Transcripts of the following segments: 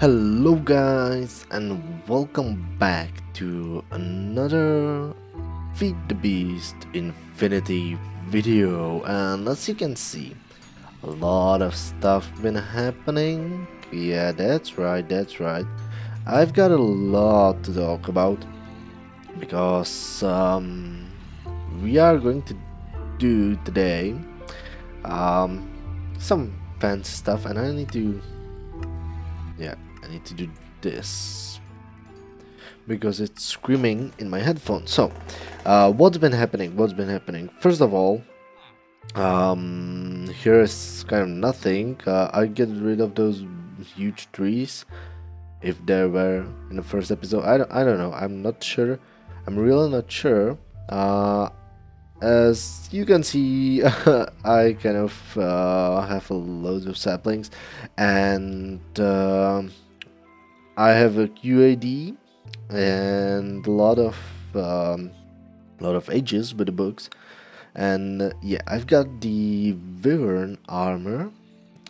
Hello guys and welcome back to another Feed the Beast Infinity video. And as you can see a lot of stuff been happening. Yeah that's right that's right. I've got a lot to talk about because um, we are going to do today um, some fancy stuff and I need to yeah Need to do this because it's screaming in my headphones. So, uh, what's been happening? What's been happening? First of all, um, here is kind of nothing. Uh, I get rid of those huge trees if there were in the first episode. I don't, I don't know. I'm not sure. I'm really not sure. Uh, as you can see, I kind of uh, have a loads of saplings and. I have a QAD and a lot of um, a lot of ages with the books, and uh, yeah, I've got the Wyvern armor.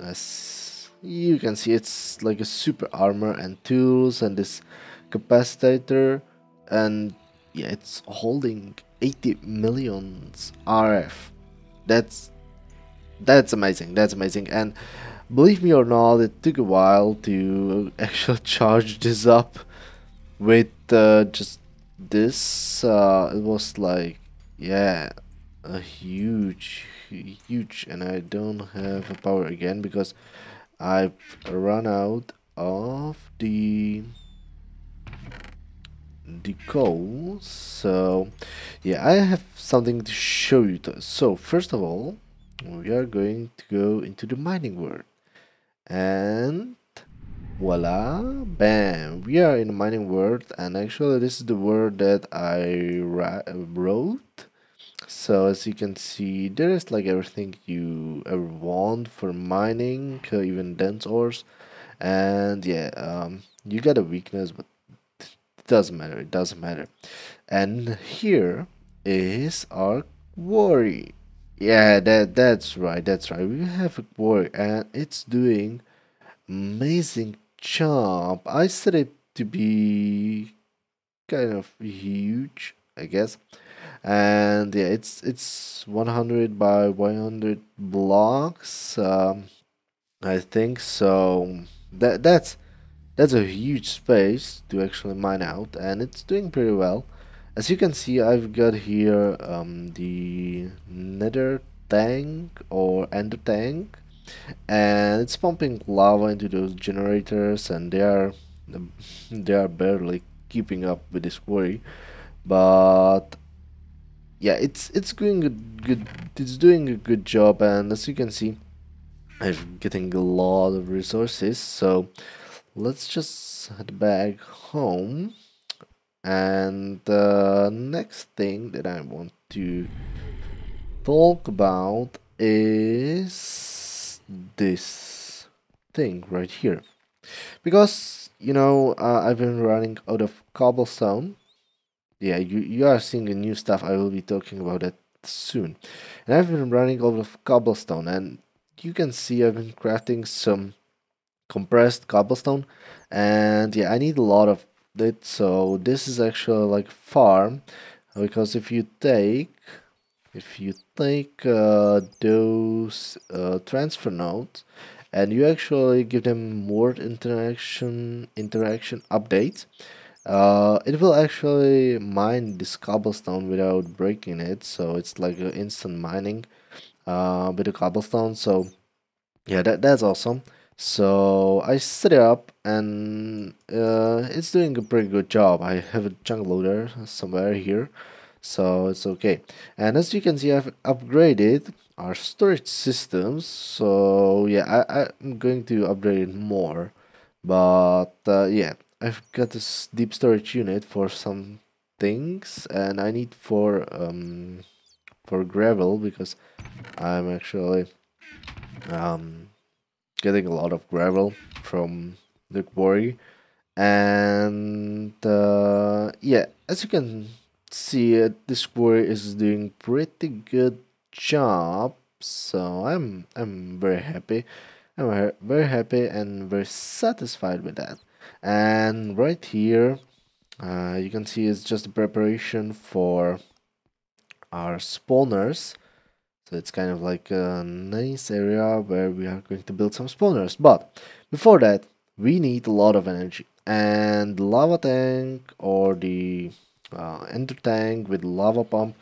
As you can see, it's like a super armor and tools and this capacitor, and yeah, it's holding 80 millions RF. That's that's amazing. That's amazing, and Believe me or not, it took a while to actually charge this up with uh, just this. Uh, it was like, yeah, a huge, huge, and I don't have a power again because I've run out of the the coal so yeah I have something to show you so first of all we are going to go into the mining world and voila bam. We are in mining world and actually this is the word that I wrote. So as you can see there is like everything you ever want for mining even dense ores. And yeah um, you got a weakness but it doesn't matter it doesn't matter. And here is our quarry yeah, that that's right. That's right. We have a board and it's doing amazing job. I set it to be kind of huge, I guess. And yeah, it's it's 100 by 100 blocks. Um, I think so. That that's that's a huge space to actually mine out, and it's doing pretty well. As you can see, I've got here um, the nether tank or ender tank and it's pumping lava into those generators and they are they are barely keeping up with this quarry but yeah it's it's doing a good it's doing a good job and as you can see I'm getting a lot of resources so let's just head back home and the next thing that I want to talk about is this thing right here. Because you know uh, I've been running out of cobblestone. Yeah you, you are seeing the new stuff. I will be talking about that soon. And I've been running out of cobblestone. And you can see I've been crafting some compressed cobblestone. And yeah I need a lot of it so this is actually like farm because if you take if you take uh, those uh, transfer nodes and you actually give them more interaction interaction updates uh, it will actually mine this cobblestone without breaking it so it's like an instant mining uh, with the cobblestone so yeah that, that's awesome so I set it up and uh, it's doing a pretty good job. I have a chunk loader somewhere here, so it's okay. And as you can see, I've upgraded our storage systems. So yeah, I, I'm going to upgrade it more. But uh, yeah, I've got this deep storage unit for some things and I need for um for gravel because I'm actually um getting a lot of gravel from the quarry and uh, yeah as you can see uh, this quarry is doing pretty good job. So I'm I'm very happy. I'm very happy and very satisfied with that. And right here uh, you can see it's just preparation for our spawners so it's kind of like a nice area where we are going to build some spawners. But before that we need a lot of energy. And lava tank or the uh, ender tank with lava pump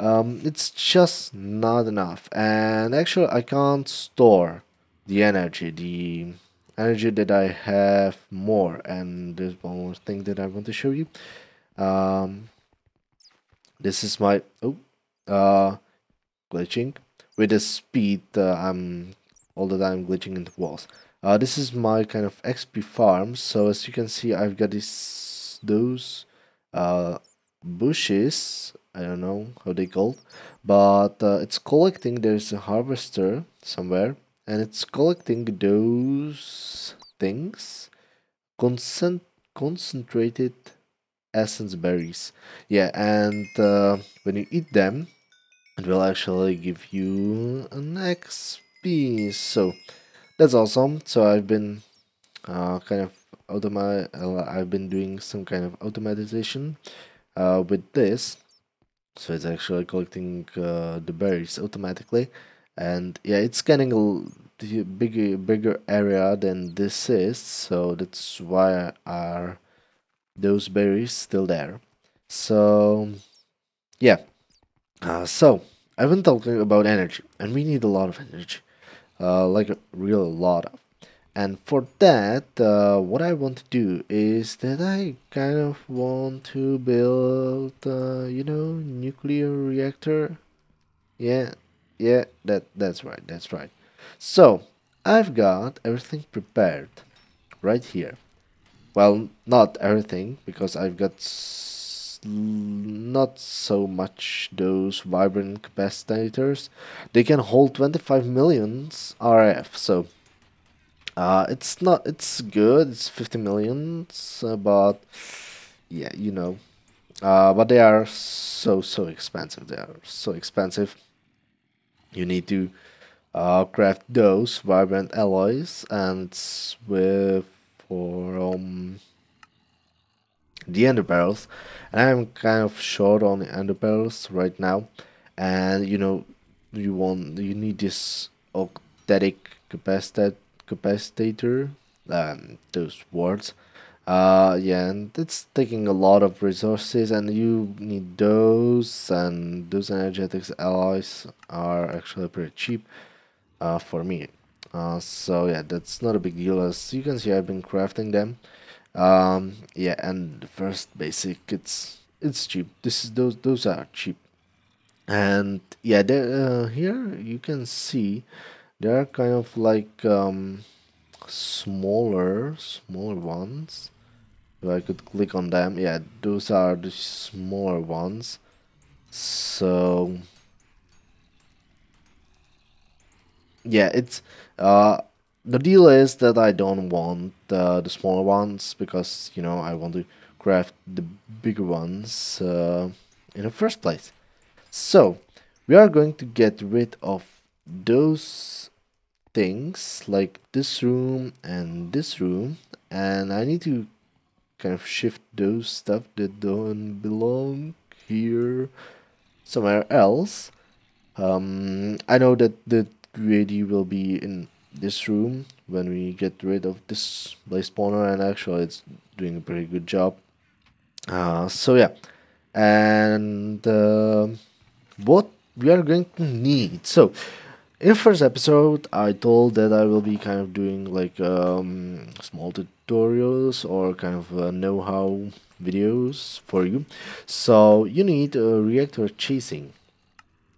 um, it's just not enough. And actually I can't store the energy the energy that I have more. And there's one more thing that I want to show you. Um, this is my oh uh, glitching with the speed uh, I'm all the time glitching into walls. Uh, this is my kind of XP farm. So as you can see I've got these those uh, bushes. I don't know how they called but uh, it's collecting. There's a harvester somewhere and it's collecting those things. Concent concentrated essence berries. Yeah and uh, when you eat them it will actually give you an XP so that's awesome. So I've been uh, kind of automat uh, I've been doing some kind of automatization uh, with this. So it's actually collecting uh, the berries automatically. And yeah it's getting a bigger bigger area than this is. So that's why are those berries still there. So yeah uh, so I've been talking about energy and we need a lot of energy uh, like a real lot of and for that uh, what I want to do is that I kind of want to build uh, you know nuclear reactor yeah yeah, that that's right. That's right. So I've got everything prepared right here. Well, not everything because I've got not so much those vibrant capacitors. They can hold 25 millions RF. So uh, it's not. It's good. It's 50 millions, uh, but yeah, you know. Uh, but they are so so expensive. They are so expensive you need to uh, craft those vibrant alloys and with for um, the ender pearls and I'm kind of short on the ender pearls right now and you know you want you need this octadic capacitor capacitor um, those words. Uh yeah and it's taking a lot of resources and you need those and those energetics alloys are actually pretty cheap uh for me. Uh so yeah that's not a big deal. As you can see i've been crafting them um yeah and the first basic it's it's cheap. This is those those are cheap. And yeah there uh, here you can see they are kind of like um smaller smaller ones. If I could click on them yeah those are the smaller ones. So yeah it's uh the deal is that I don't want the smaller ones because you know I want to craft the bigger ones uh, in the first place so we are going to get rid of those things like this room and this room and I need to kind of shift those stuff that don't belong here somewhere else. Um, I know that the QAD will be in this room when we get rid of this blaze spawner and actually it's doing a pretty good job. Uh, so yeah, and uh, what we are going to need. So in first episode, I told that I will be kind of doing like um, small tutorials or kind of uh, know-how videos for you. So you need a reactor casing,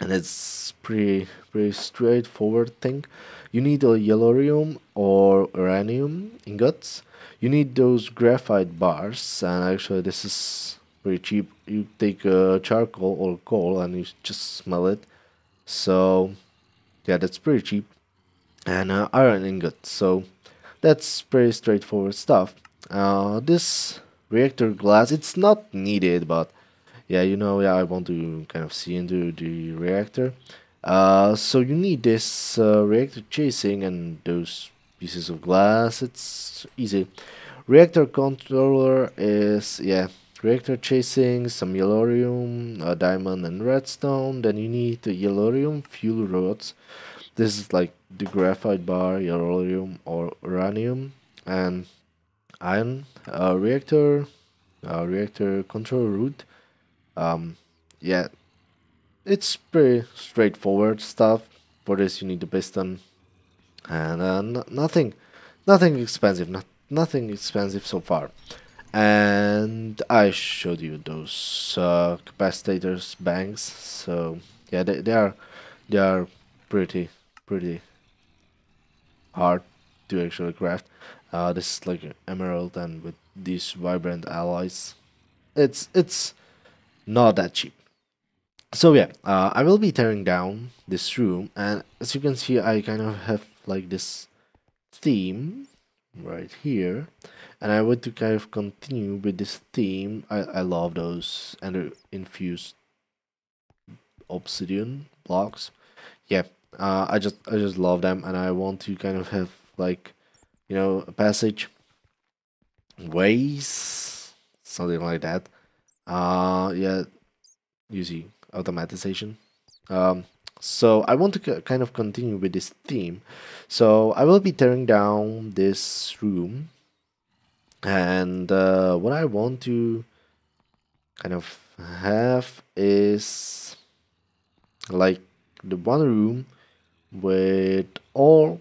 and it's pretty pretty straightforward thing. You need a yellorium or uranium ingots. You need those graphite bars, and actually this is pretty cheap. You take a charcoal or coal and you just smell it. So yeah that's pretty cheap and uh, iron ingot so that's pretty straightforward stuff uh, this reactor glass it's not needed but yeah you know yeah I want to kind of see into the reactor uh, so you need this uh, reactor casing and those pieces of glass. It's easy. Reactor controller is yeah reactor casing some yellorium, a diamond, and redstone. Then you need the yellorium fuel rods. This is like the graphite bar, yellorium, or uranium, and iron. A reactor, a reactor control rod. Um, yeah, it's pretty straightforward stuff. For this, you need the piston, and uh, nothing, nothing expensive. Not nothing expensive so far and I showed you those uh, capacitors banks so yeah they, they are they are pretty pretty hard to actually craft uh, this is like emerald and with these vibrant alloys it's it's not that cheap so yeah uh, I will be tearing down this room and as you can see I kind of have like this theme right here and I want to kind of continue with this theme. I, I love those and infused obsidian blocks. Yeah, uh, I just I just love them, and I want to kind of have like, you know, a passage, ways, something like that. Uh, yeah, you see automatization. Um, so I want to kind of continue with this theme. So I will be tearing down this room and uh, what I want to kind of have is like the one room with all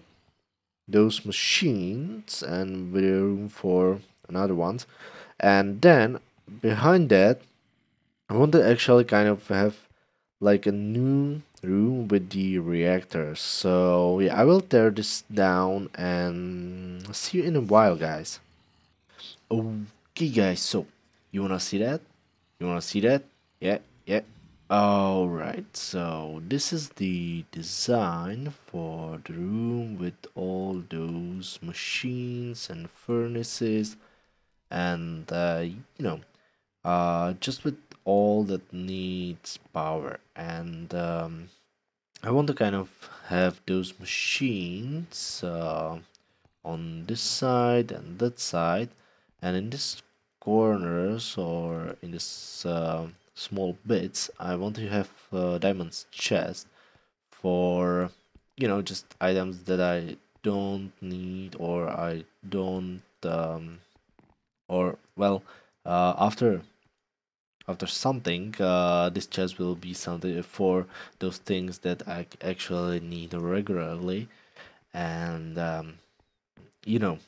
those machines and with room for another ones and then behind that I want to actually kind of have like a new room with the reactors so yeah I will tear this down and see you in a while guys Okay guys, so you wanna see that? You wanna see that? Yeah, yeah. Alright, so this is the design for the room with all those machines and furnaces and uh, you know uh, just with all that needs power. And um, I want to kind of have those machines uh, on this side and that side. And in this corners or in this uh, small bits I want to have uh, diamonds chest for you know just items that I don't need or I don't um, or well uh, after after something uh, this chest will be something for those things that I actually need regularly. And um, you know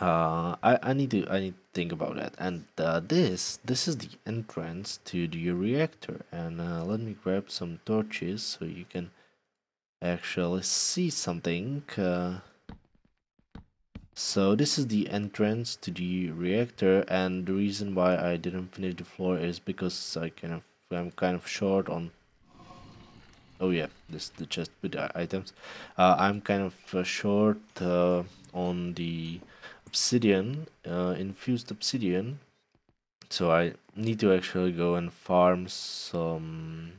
uh i i need to i need to think about that. And uh, this this is the entrance to the reactor. And uh, let me grab some torches so you can actually see something uh, so this is the entrance to the reactor and the reason why i didn't finish the floor is because i kind of i'm kind of short on oh yeah this the chest with items uh, i'm kind of uh, short uh, on the obsidian, uh, infused obsidian. So I need to actually go and farm some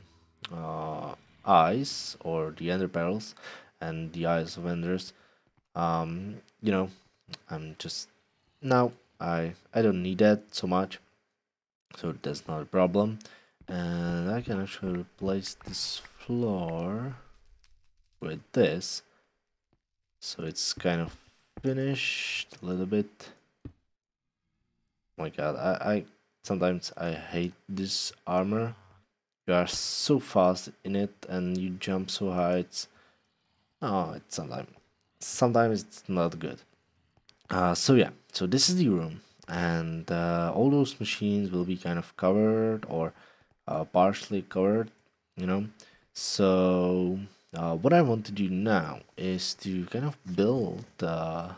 uh, eyes or the ender pearls and the eyes of enders. Um, you know, I'm just now I I don't need that so much, so that's not a problem. And I can actually replace this floor with this, so it's kind of finished a little bit. Oh my god, I, I sometimes I hate this armor. You are so fast in it and you jump so high. It's oh, it's sometimes sometimes it's not good. Uh, so yeah, so this is the room, and uh, all those machines will be kind of covered or uh, partially covered, you know. So uh, what I want to do now is to kind of build uh,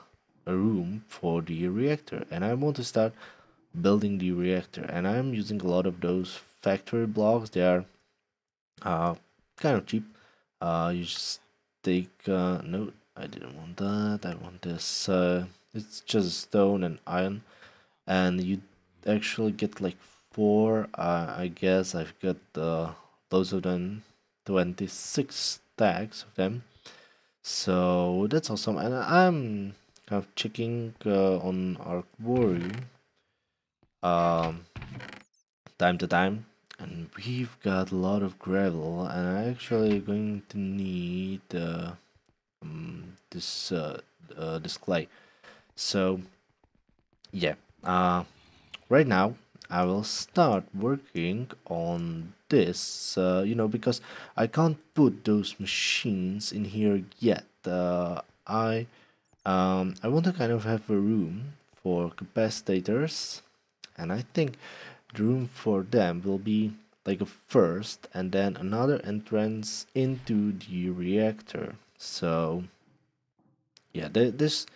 a room for the reactor and I want to start building the reactor and I'm using a lot of those factory blocks. They are kind of cheap. You just take no I didn't want that. I want this it's just stone and iron and you actually get like four uh, I guess I've got uh, those of them 26 stacks of them So that's awesome. And I'm kind of checking uh, on our quarry um, time to time. And we've got a lot of gravel and I'm actually going to need uh, um, this uh, uh, this clay. So yeah, uh, right now I will start working on this, uh, you know, because I can't put those machines in here yet. Uh, I um, I want to kind of have a room for capacitors, and I think the room for them will be like a first and then another entrance into the reactor. So yeah, th this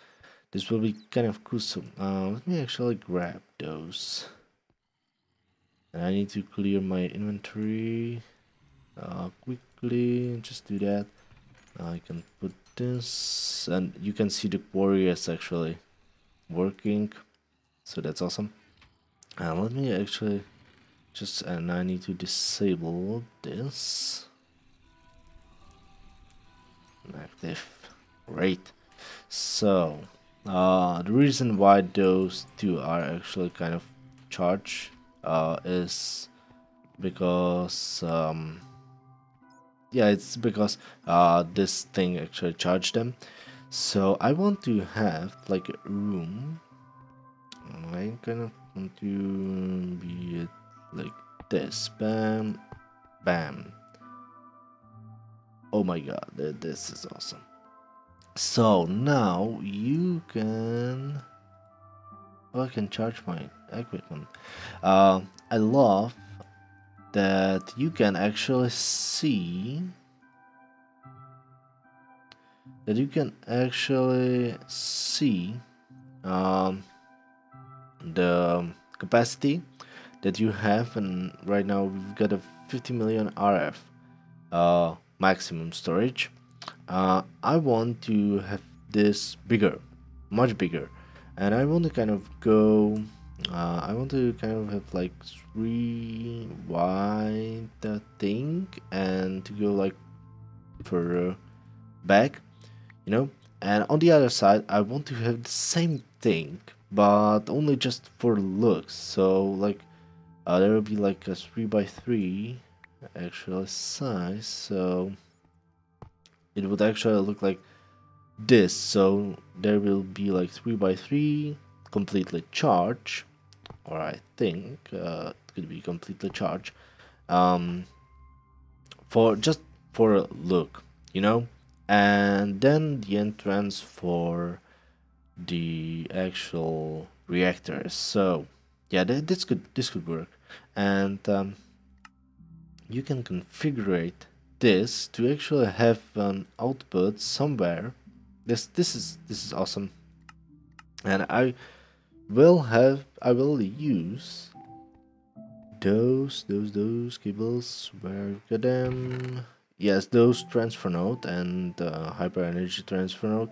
this will be kind of cool. So uh, let me actually grab those. And I need to clear my inventory uh, quickly. Just do that. I can put this, and you can see the warriors actually working. So that's awesome. And let me actually just and I need to disable this. Active. Great. So uh, the reason why those two are actually kind of charged uh, is because um, yeah it's because uh, this thing actually charged them. So I want to have like a room. I kind of want to be like this. Bam. Bam. Oh my god this is awesome so now you can oh, I can charge my equipment. Uh, I love that you can actually see that you can actually see um, the capacity that you have and right now we've got a 50 million RF uh, maximum storage uh, I want to have this bigger much bigger. And I want to kind of go uh, I want to kind of have like three wide thing and to go like further back you know? And on the other side I want to have the same thing but only just for looks. So like uh, there will be like a 3 by 3 actual size so it would actually look like this. So there will be like 3 by 3 completely charged or I think uh, it could be completely charged um, for just for a look you know? And then the entrance for the actual reactors so yeah th this could this could work. And um, you can configure this to actually have an output somewhere. This this is this is awesome. And I will have I will use those those those cables where get them yes those transfer node and uh, hyper energy transfer node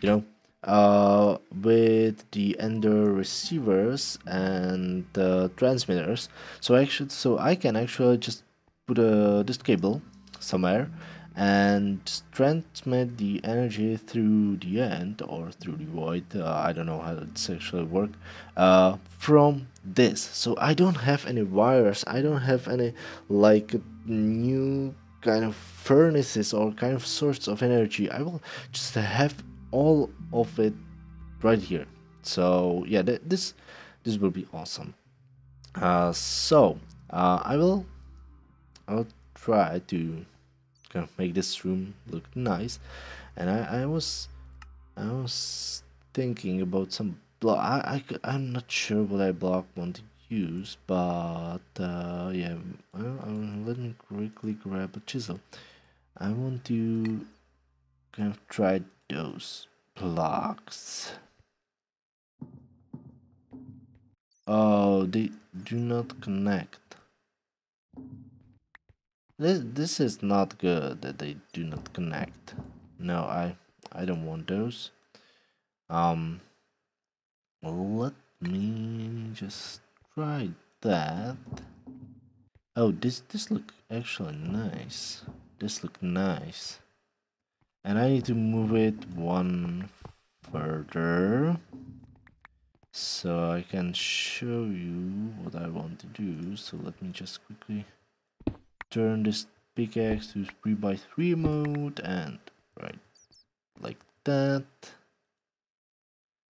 you know uh, with the ender receivers and uh, transmitters. So actually so I can actually just put a this cable somewhere and transmit the energy through the end or through the void uh, I don't know how it's actually work uh, from this. So I don't have any wires I don't have any like new kind of furnaces or kind of source of energy. I will just have all of it right here. So yeah th this this will be awesome. Uh, so uh, I will I'll try to make this room look nice. And I, I was I was thinking about some block I, I I'm not sure what I block want to use but uh, yeah let me quickly grab a chisel. I want to kind of try those blocks. Oh they do not connect this this is not good that they do not connect. No, I I don't want those. Um let me just try that. Oh, this this look actually nice. This look nice. and I need to move it one further so I can show you what I want to do so let me just quickly turn this pickaxe to 3 by 3 mode and right like that.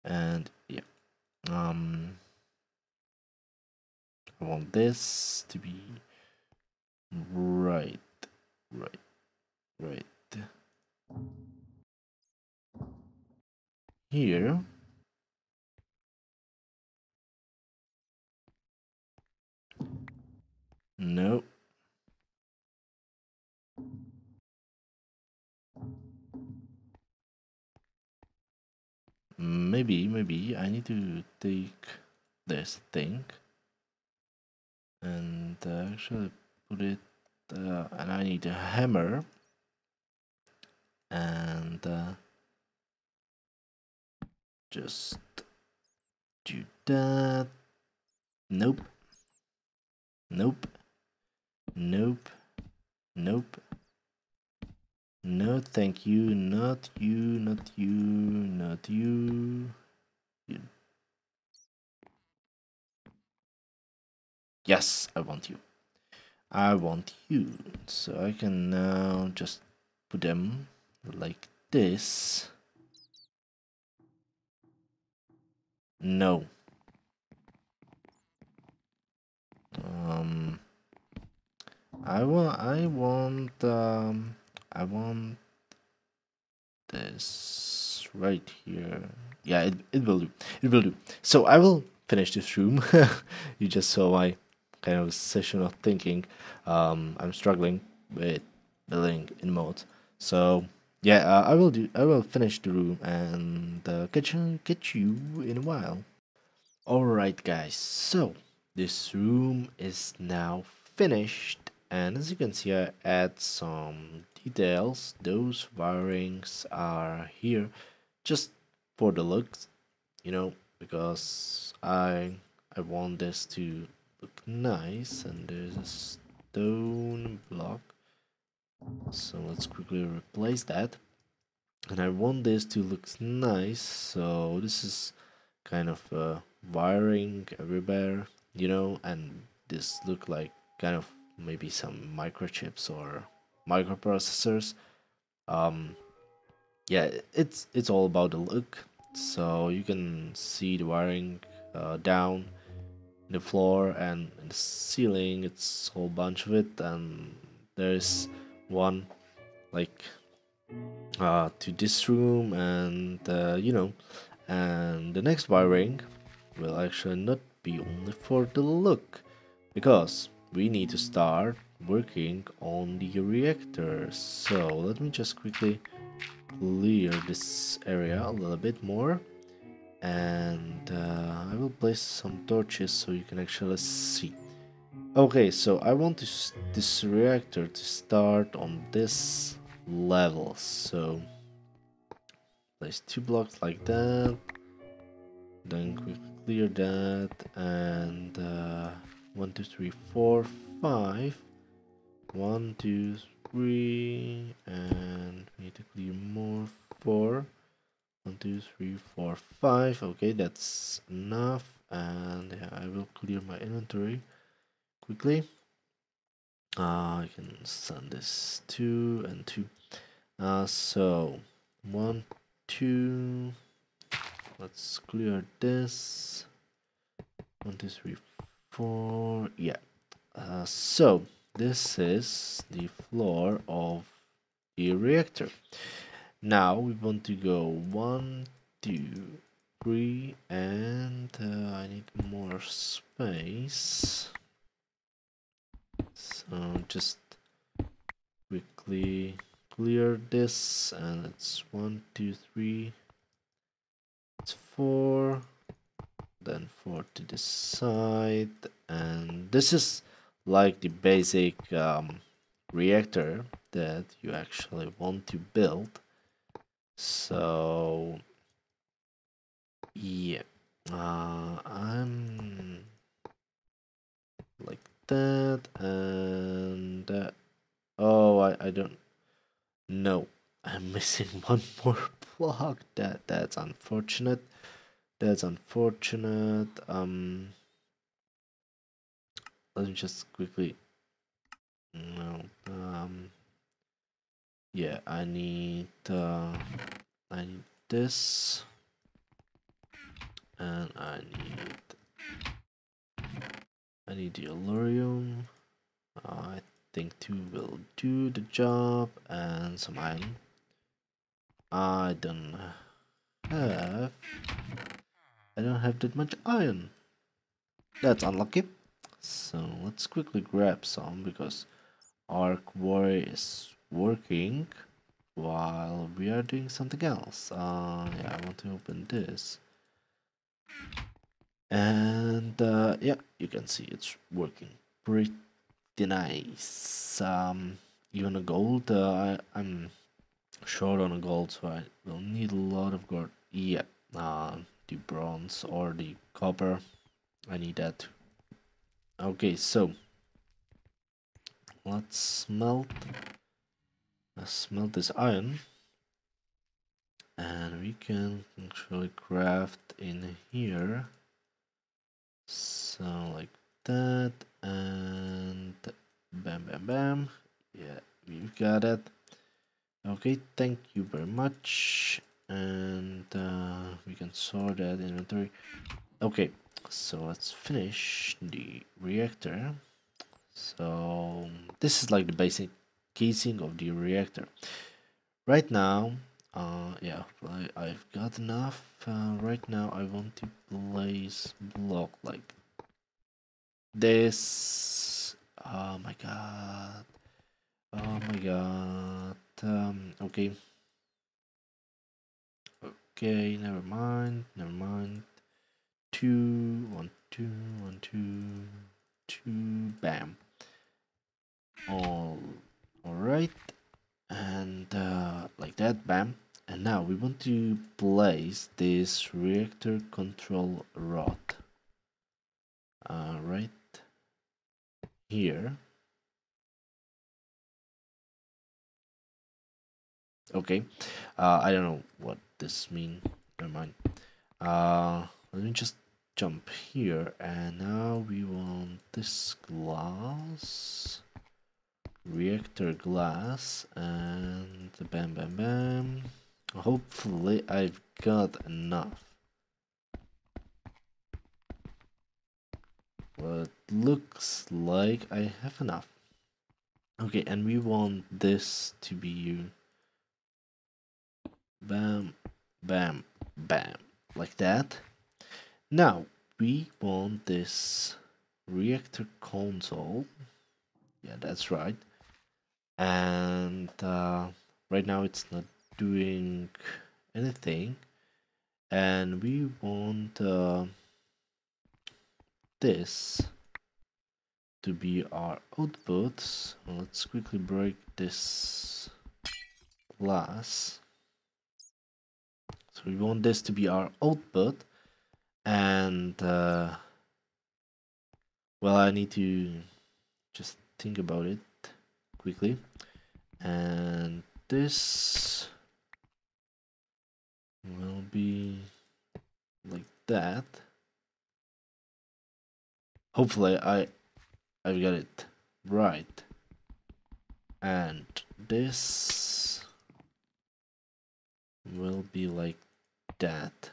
And yeah um I want this to be right right right. Here no maybe maybe. I need to take this thing and uh, actually put it uh, and I need a hammer and uh, just do that. Nope. Nope. Nope. Nope no thank you not you not you not you, you. yes I want you. I want you. So I can now just put them like this. No. Um I want I want um I want this right here yeah it, it will do it will do so I will finish this room you just saw my kind of session of thinking um I'm struggling with building in mods so yeah, uh, I will do. I will finish the room and uh, catch catch you in a while. All right, guys. So this room is now finished, and as you can see, I add some details. Those wirings are here just for the looks, you know, because I I want this to look nice, and there's a stone block. So let's quickly replace that. And I want this to look nice. So this is kind of uh, wiring everywhere you know and this look like kind of maybe some microchips or microprocessors. Um yeah it's it's all about the look. So you can see the wiring uh, down the floor and the ceiling it's a whole bunch of it. And there's one like uh, to this room and uh, you know and the next wiring will actually not be only for the look. Because we need to start working on the reactor so let me just quickly clear this area a little bit more and uh, I will place some torches so you can actually see Okay, so I want this, this reactor to start on this level. So place two blocks like that. Then quickly clear that and uh, one, two, three, four, five. One, two, three, and we need to clear more. Four. One, two, three, four, five. Okay, that's enough. And yeah, I will clear my inventory quickly. Uh, I can send this two and two. Uh, so one, two. Let's clear this. One, two, three, four. Yeah. Uh, so this is the floor of the reactor. Now we want to go one, two, three, and uh, I need more space so just quickly clear this and it's one two three it's four then four to the side and this is like the basic um, reactor that you actually want to build so yeah uh, I'm like that and uh, oh I, I don't know I'm missing one more block. That that's unfortunate. That's unfortunate. Um, let me just quickly. No. Um. Yeah, I need. Uh, I need this, and I need. I need the yellorium. I think two will do the job, and some iron. I don't have. I don't have that much iron. That's unlucky. So let's quickly grab some because Arc Warrior is working while we are doing something else. Uh, yeah, I want to open this. And uh, yeah, you can see it's working pretty nice. Um, even a gold, uh, I, I'm short on a gold, so I will need a lot of gold. Yeah, uh, the bronze or the copper. I need that. Okay, so let's smelt. Let's smelt this iron, and we can actually craft in here. So like that, and bam, bam, bam. Yeah, we've got it. Okay, thank you very much. And uh, we can sort that inventory. Okay, so let's finish the reactor. So this is like the basic casing of the reactor. Right now, uh, yeah, I've got enough. Uh, right now, I want to place block like this. Oh my god. Oh my god. Um, okay. Okay, never mind, never mind. Two, one, two, one, two, two, bam. All, all right, and uh, like that, bam. And now we want to place this reactor control rod. Uh, right here. Okay, uh, I don't know what this mean. Never mind. Uh, let me just jump here, and now we want this glass, reactor glass, and bam, bam, bam. Hopefully, I've got enough. But looks like I have enough. Okay, and we want this to be you. bam, bam, bam, like that. Now we want this reactor console. Yeah, that's right. And uh, right now it's not doing anything. And we want uh, this to be our output. Let's quickly break this glass. We want this to be our output and uh, well I need to just think about it quickly. And this will be like that. Hopefully I I've got it right. And this will be like that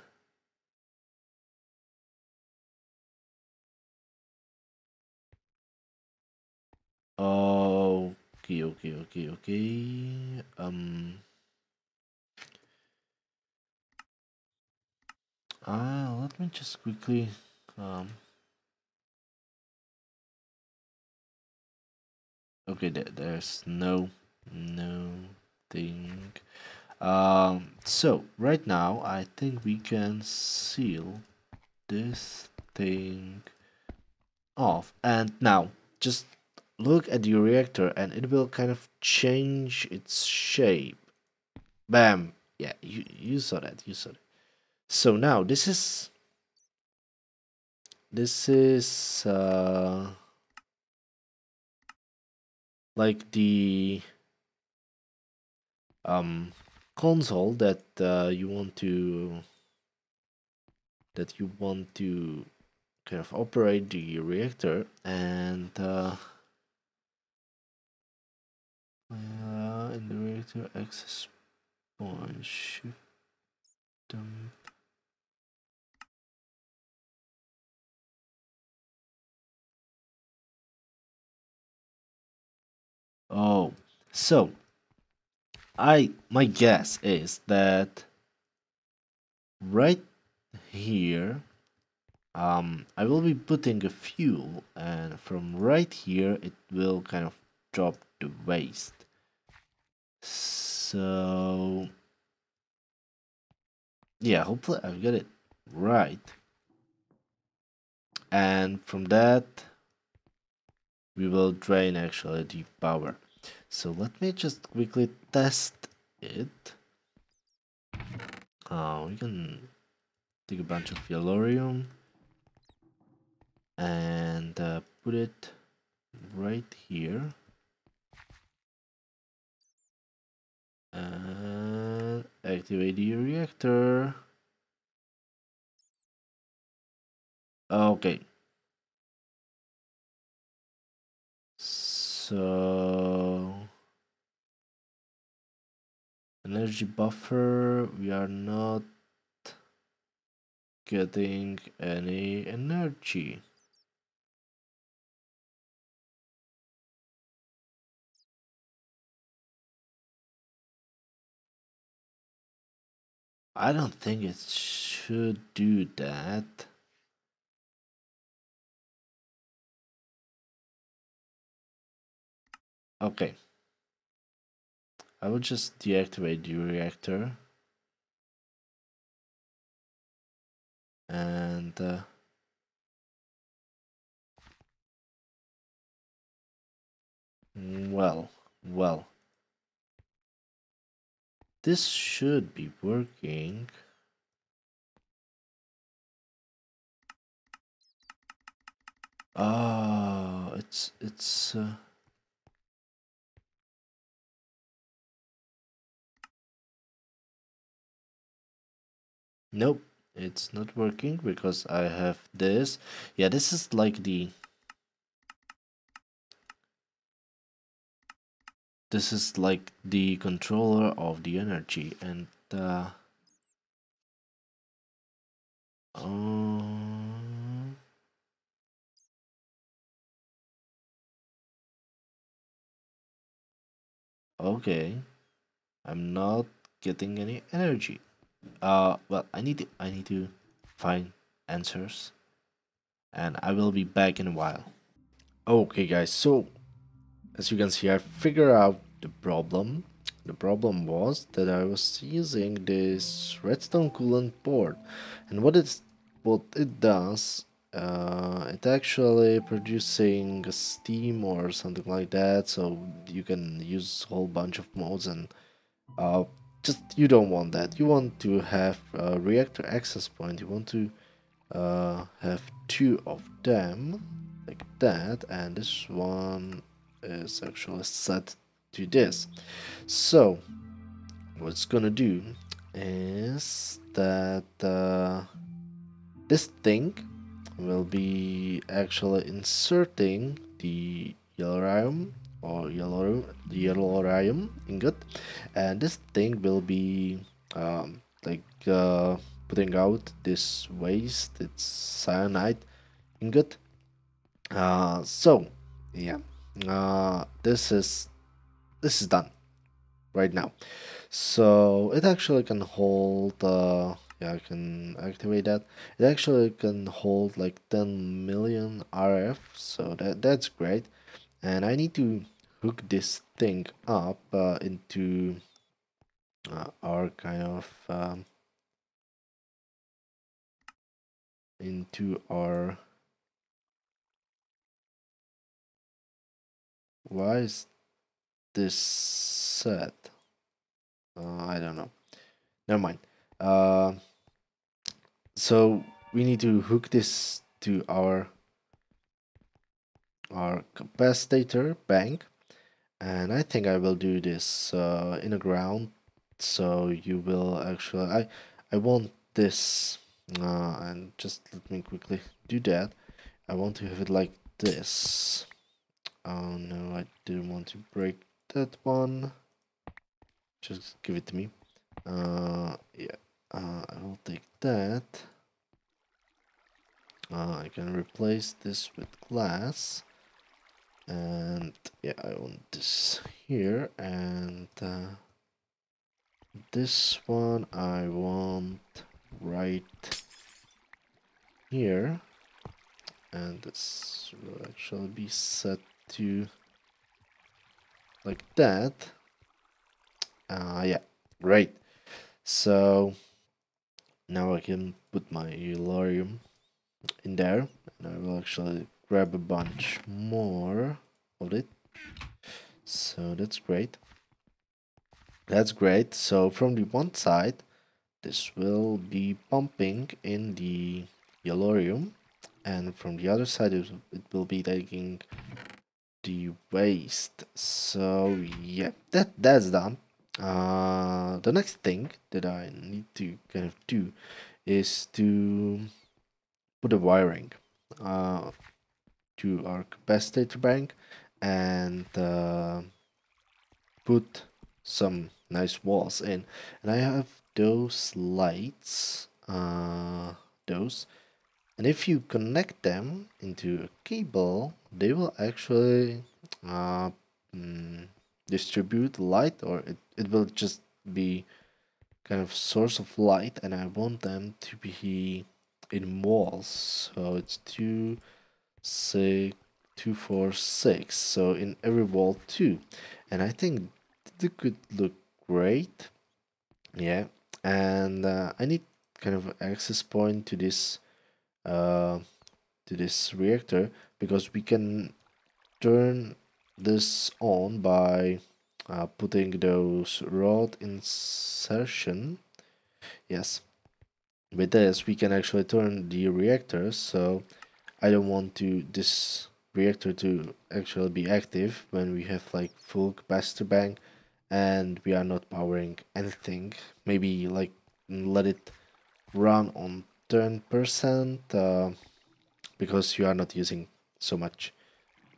okay okay okay okay. Um ah let me just quickly um okay there, there's no no thing um, so right now I think we can seal this thing off. And now just look at the reactor and it will kind of change its shape. Bam. Yeah you, you saw that you saw it so now this is this is uh like the um, console that uh, you want to that you want to kind of operate the reactor and uh, uh, in the reactor access point shift them Oh, so I my guess is that right here um I will be putting a fuel and from right here it will kind of drop the waste. So yeah hopefully I've got it right. And from that we will drain actually the power so let me just quickly test it. Uh, we can take a bunch of yellorium and uh, put it right here. And activate the reactor. Okay. So energy buffer we are not getting any energy I don't think it should do that. Okay. I will just deactivate the reactor. And uh, well, well. This should be working. Ah, it's it's uh... Nope, it's not working because I have this. Yeah, this is like the this is like the controller of the energy and uh, um, okay I'm not getting any energy uh well I need to I need to find answers. And I will be back in a while. Okay guys. So as you can see I figured out the problem. The problem was that I was using this redstone coolant port. And what it's what it does uh, it actually producing steam or something like that. So you can use a whole bunch of modes and uh, just you don't want that. You want to have a reactor access point. You want to uh, have two of them like that and this one is actually set to this. So what's gonna do is that uh, this thing will be actually inserting the yellorium or yellow yellorium ingot. And this thing will be um, like uh, putting out this waste it's cyanite ingot. Uh, so yeah uh, this is this is done right now. So it actually can hold uh, yeah I can activate that. It actually can hold like 10 million RF so that that's great. And I need to hook this thing up uh, into uh, our kind of um, into our why is this set? Uh, I don't know. Never mind. Uh, so we need to hook this to our our capacitor bank and I think I will do this uh, in the ground. So you will actually I I want this uh, and just let me quickly do that. I want to have it like this. Oh no I didn't want to break that one. Just give it to me. Uh yeah uh, I will take that. Uh, I can replace this with glass and yeah I want this here. And uh, this one I want right here. And this will actually be set to like that. Uh yeah great so now I can put my Yellorium in there. And I will actually grab a bunch more of it. So that's great. That's great. So from the one side this will be pumping in the Yellorium and from the other side it, it will be taking the waste. So yeah that that's done. Uh the next thing that I need to kind of do is to put a wiring. Uh to our capacitor bank and uh, put some nice walls in. And I have those lights uh, those. And if you connect them into a cable they will actually uh, mm, distribute light or it, it will just be kind of source of light and I want them to be in walls. So it's two four six. So in every wall two. And I think it could look great. Yeah. And uh, I need kind of access point to this uh, to this reactor because we can turn this on by uh, putting those rod insertion. Yes. With this we can actually turn the reactor. So I don't want to this reactor to actually be active when we have like full capacitor bank and we are not powering anything. Maybe like let it run on 10% uh, because you are not using so much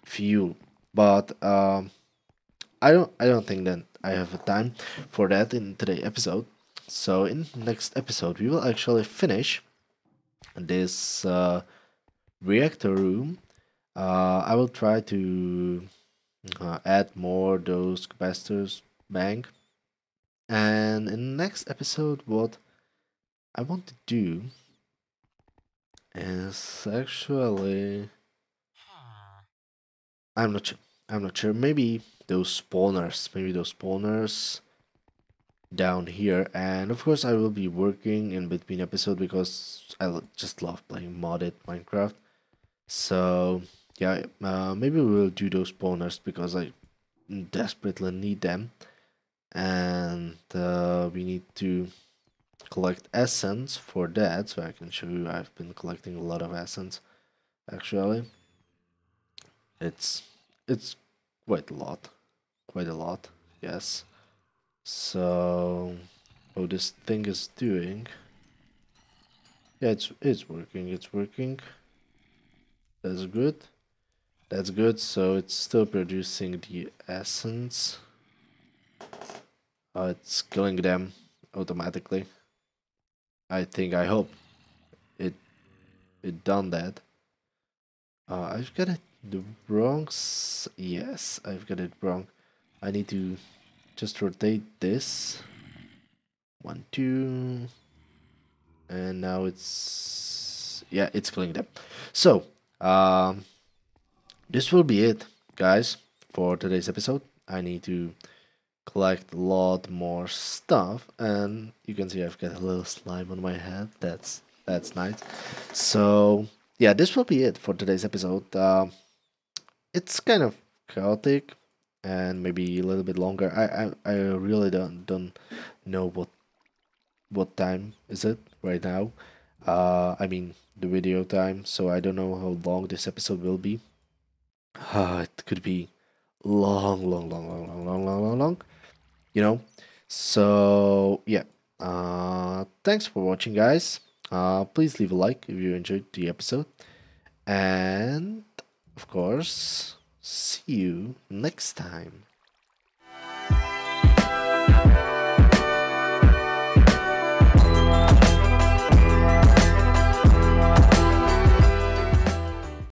fuel. But uh, I don't I don't think that I have time for that in today's episode. So in next episode we will actually finish this uh, reactor room uh, I will try to uh, add more those capacitors bank. And in the next episode what I want to do is actually I'm not sure I'm not sure maybe those spawners maybe those spawners down here. And of course I will be working in between episode because I just love playing modded Minecraft so yeah uh, maybe we'll do those spawners because I desperately need them. And uh, we need to collect essence for that. So I can show you I've been collecting a lot of essence actually. It's it's quite a lot quite a lot yes. So what this thing is doing. Yeah it's it's working it's working that's good. That's good. So it's still producing the essence. Uh, it's killing them automatically. I think I hope it it done that. Uh, I've got it the wrong yes I've got it wrong. I need to just rotate this. One two. And now it's yeah it's killing them. So um this will be it guys for today's episode I need to collect a lot more stuff and you can see I've got a little slime on my head that's that's nice so yeah this will be it for today's episode uh, it's kind of chaotic and maybe a little bit longer. I I, I really don't don't know what what time is it right now. Uh, I mean the video time, so I don't know how long this episode will be. Uh, it could be long, long, long, long, long, long, long, long, long. You know. So yeah. Uh, thanks for watching, guys. Uh, please leave a like if you enjoyed the episode, and of course, see you next time.